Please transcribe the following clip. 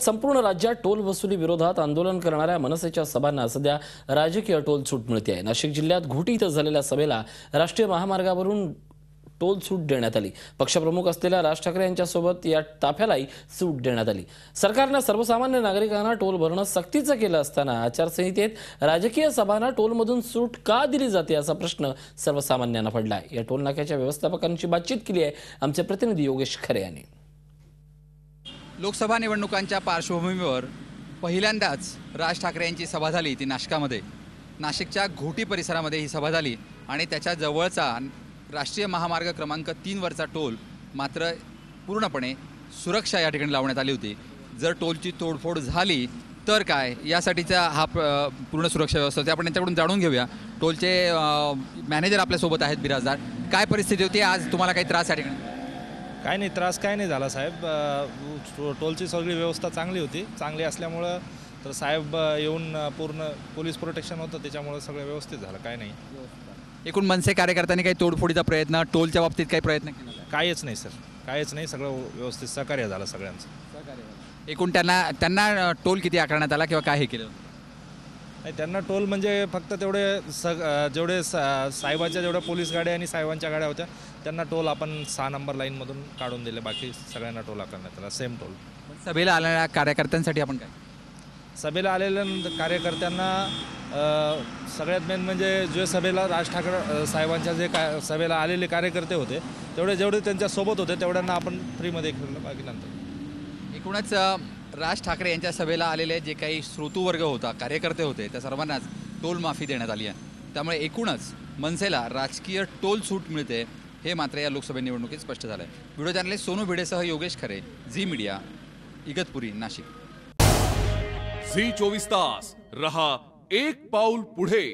संपूर्ण राज्यात टोल वसुली विरोधात आंदोलन करणाऱ्या मनसेच्या सभांना सध्या राजकीय टोल सूट मिळते आहे. नाशिक जिल्ह्यात घोटी इथं झालेल्या सभेला राष्ट्रीय महामार्गावरून टोल सूट देण्यात आली. पक्षप्रमुख असलेल्या राज ठाकरे यांच्यासोबत या ताफ्यालाही सूट देण्यात आली. सरकारनं सर्वसामान्य नागरिकांना टोल भरणं सक्तीचं केलं असताना आचारसंहितेत राजकीय सभांना टोलमधून सूट का दिली जाते असा प्रश्न सर्वसामान्यांना पडला आहे या टोल नाक्याच्या व्यवस्थापकांची बातचीत केली आहे आमचे प्रतिनिधी योगेश खरे यांनी. लोकसभा निवडणुकांच्या पार्श्वभूमीवर पहिल्यांदाच राज ठाकरे यांची सभा झाली ती नाशकामध्ये. नाशिकच्या घोटी परिसरामध्ये ही सभा झाली आणि त्याच्या जवळचा राष्ट्रीय महामार्ग क्रमांक तीनवरचा टोल मात्र पूर्णपणे सुरक्षा या ठिकाणी लावण्यात आली होती. जर टोलची तोडफोड झाली तर काय? यासाठीचा हा प- पूर्ण सुरक्षा व्यवस्था होती. आपण यांच्याकडून जाणून घेऊया. टोलचे मॅनेजर आपल्यासोबत आहेत बिराजदार. काय परिस्थिती होती? आज तुम्हाला काही त्रास या ठिकाणी? काय नाही त्रास काय नाही झाला साहेब. टोलची सगळी व्यवस्था चांगली होती. चांगली असल्यामुळं तर साहेब येऊन पूर्ण पोलीस प्रोटेक्शन होतं त्याच्यामुळं सगळं व्यवस्थित झालं काय नाही. एकूण मनसे कार्यकर्त्यांनी काही तोडफोडीचा प्रयत्न टोलच्या बाबतीत काही प्रयत्न केला? काहीच नाही सर. काहीच नाही सगळं व्यवस्थित सहकार्य झालं सगळ्यांचं. एकूण त्यांना त्यांना टोल किती आकारण्यात आला किंवा काय हे केलं? नाही त्यांना टोल म्हणजे फक्त तेवढे अ, जेवढे सा- साहेबाच्या जेवढ्या पोलीस गाड्या आणि साहेबांच्या गाड्या होत्या त्यांना टोल आपण सहा नंबर लाईनमधून काढून दिले. बाकी सगळ्यांना टोल आकारण्यात आला. सेम टोल सभेला आलेल्या कार्यकर्त्यांसाठी आपण काय? सभेला आलेल्या कार्यकर्त्यांना सगळ्यात मेन म्हणजे जे सभेला राज ठाकरे साहेबांच्या जे काय सभेला आलेले कार्यकर्ते होते तेवढे जेवढे त्यांच्यासोबत होते तेवढ्यांना आपण फ्रीमध्ये खेळलं बाकी नंतर. एकूणच राज ठाकरे यांच्या सभेला आलेले जे काही श्रोतूवर्ग होता कार्यकर्ते होते त्या सर्वांनाच टोल माफी देण्यात आली आहे. त्यामुळे एकूणच मनसेला राजकीय टोल सूट मिळते हे मात्र या लोकसभा निवडणुकीत स्पष्ट झालं आहे video journalist Sonu भिडेसह Yogesh Khare Zee media Igatpuri Nashik. Zee चोवीस तास रहा एक पाऊल पुढे.